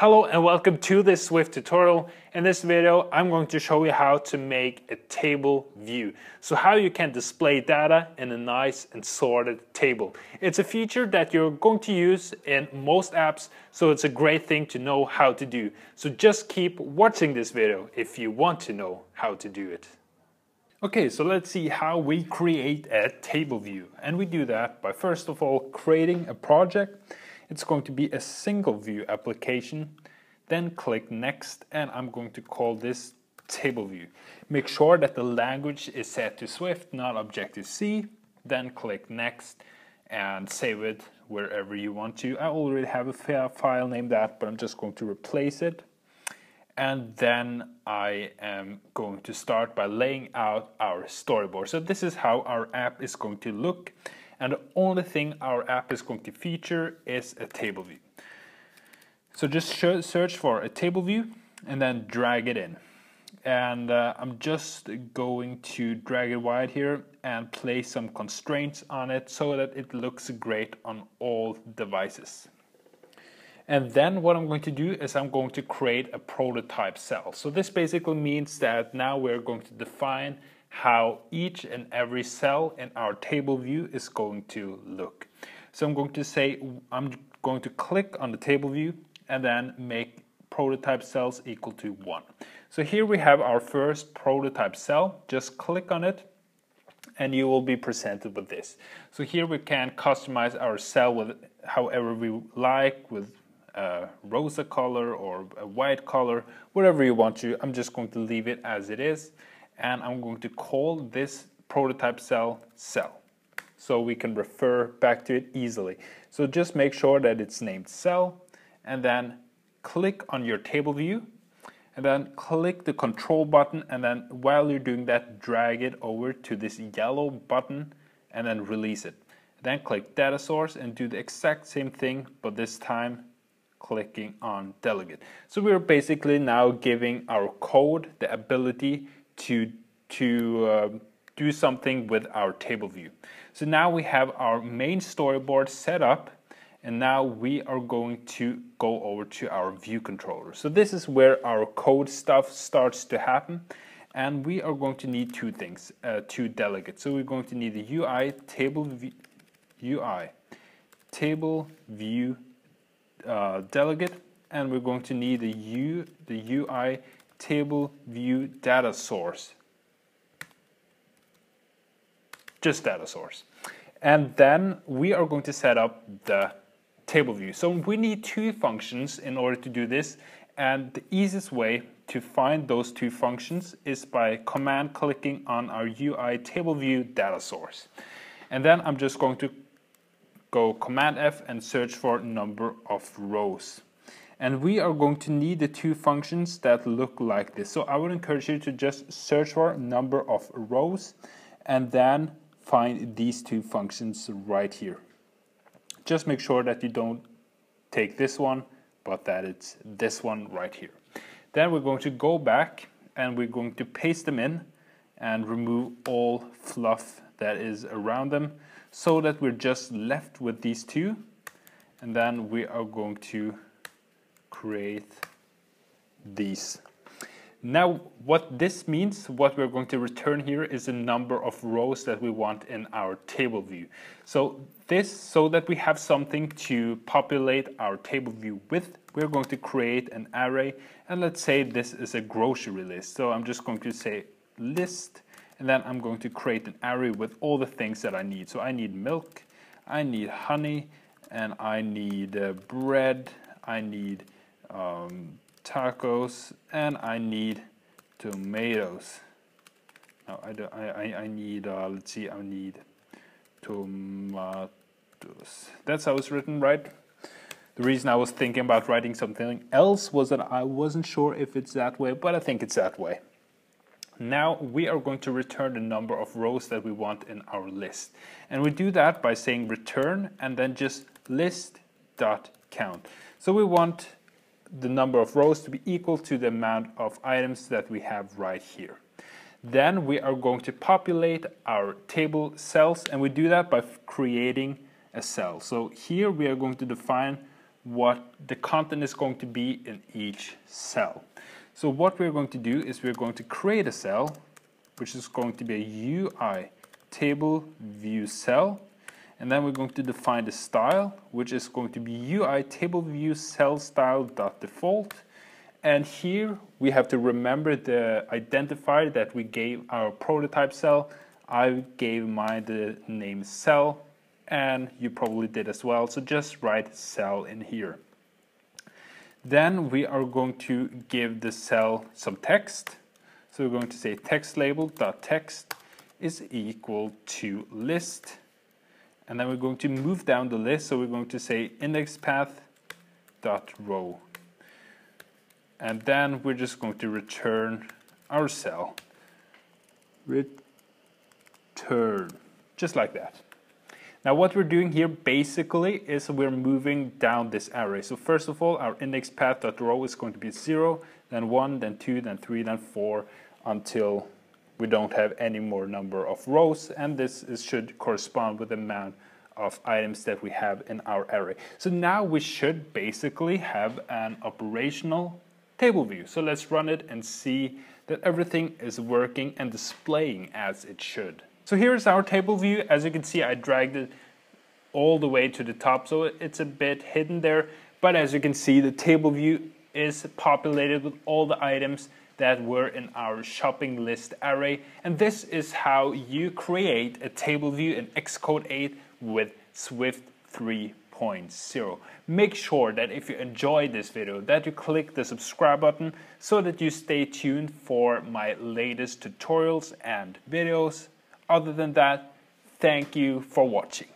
Hello and welcome to this Swift tutorial. In this video I'm going to show you how to make a table view. So how you can display data in a nice and sorted table. It's a feature that you're going to use in most apps so it's a great thing to know how to do. So just keep watching this video if you want to know how to do it. Okay, so let's see how we create a table view. And we do that by first of all creating a project it's going to be a single view application. Then click next and I'm going to call this table view. Make sure that the language is set to Swift, not Objective-C. Then click next and save it wherever you want to. I already have a file named that, but I'm just going to replace it. And then I am going to start by laying out our storyboard. So this is how our app is going to look and the only thing our app is going to feature is a table view. So just search for a table view and then drag it in. And uh, I'm just going to drag it wide here and place some constraints on it so that it looks great on all devices. And then what I'm going to do is I'm going to create a prototype cell. So this basically means that now we're going to define how each and every cell in our table view is going to look. So I'm going to say, I'm going to click on the table view and then make prototype cells equal to 1. So here we have our first prototype cell. Just click on it and you will be presented with this. So here we can customize our cell with however we like with uh, a rosa color or a white color, whatever you want to. I'm just going to leave it as it is and I'm going to call this prototype cell cell so we can refer back to it easily. So just make sure that it's named cell and then click on your table view and then click the control button and then while you're doing that drag it over to this yellow button and then release it. Then click data source and do the exact same thing but this time clicking on delegate. So we're basically now giving our code the ability to, to uh, do something with our table view. So now we have our main storyboard set up and now we are going to go over to our view controller. So this is where our code stuff starts to happen and we are going to need two things, uh, two delegates. So we're going to need the UI table view, UI table view uh, delegate and we're going to need the U the UI table view data source. Just data source. And then we are going to set up the table view. So we need two functions in order to do this. And the easiest way to find those two functions is by command clicking on our UI table view data source. And then I'm just going to go command F and search for number of rows and we are going to need the two functions that look like this. So I would encourage you to just search for number of rows and then find these two functions right here. Just make sure that you don't take this one, but that it's this one right here. Then we're going to go back and we're going to paste them in and remove all fluff that is around them so that we're just left with these two and then we are going to create these. Now what this means, what we're going to return here is the number of rows that we want in our table view. So this, so that we have something to populate our table view with, we're going to create an array and let's say this is a grocery list. So I'm just going to say list and then I'm going to create an array with all the things that I need. So I need milk, I need honey, and I need uh, bread, I need um, tacos, and I need tomatoes. No, I, do, I, I, need, uh, let's see, I need tomatoes. That's how it's written, right? The reason I was thinking about writing something else was that I wasn't sure if it's that way, but I think it's that way. Now we are going to return the number of rows that we want in our list. And we do that by saying return and then just list dot count. So we want the number of rows to be equal to the amount of items that we have right here. Then we are going to populate our table cells and we do that by creating a cell. So here we are going to define what the content is going to be in each cell. So what we're going to do is we're going to create a cell, which is going to be a UI table view cell. And then we're going to define the style, which is going to be UI table view cell style dot default. And here we have to remember the identifier that we gave our prototype cell. I gave mine the name cell and you probably did as well. So just write cell in here. Then we are going to give the cell some text. So we're going to say text label dot text is equal to list. And then we're going to move down the list. So we're going to say index path dot row. And then we're just going to return our cell. Return, just like that. Now what we're doing here basically is we're moving down this array. So first of all, our index path dot row is going to be 0, then 1, then 2, then 3, then 4, until we don't have any more number of rows, and this is, should correspond with the amount of items that we have in our array. So now we should basically have an operational table view. So let's run it and see that everything is working and displaying as it should. So here's our table view. As you can see, I dragged it all the way to the top, so it's a bit hidden there. But as you can see, the table view is populated with all the items that were in our shopping list array. And this is how you create a table view in Xcode 8 with Swift 3.0. Make sure that if you enjoyed this video that you click the subscribe button so that you stay tuned for my latest tutorials and videos. Other than that, thank you for watching.